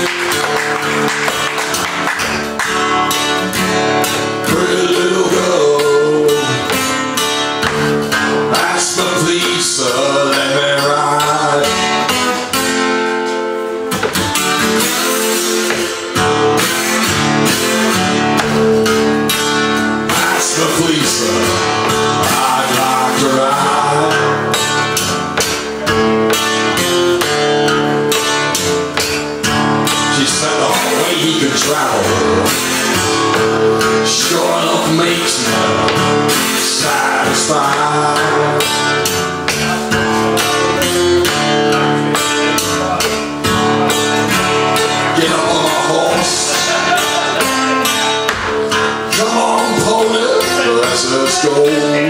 travel let's,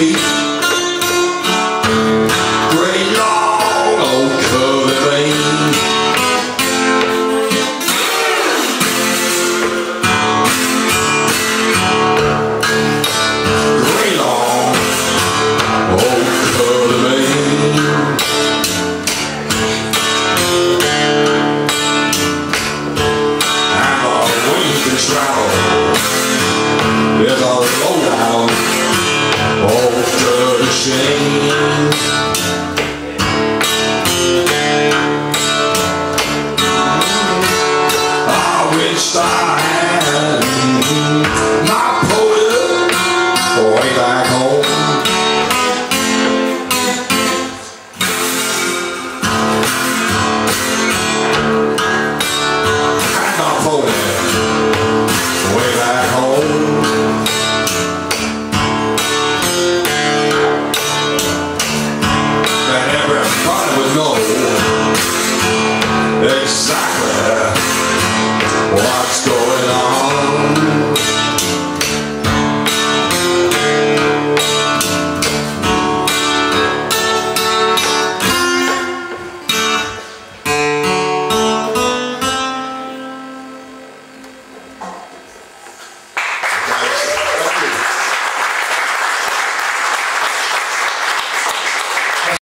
inside. I wish I had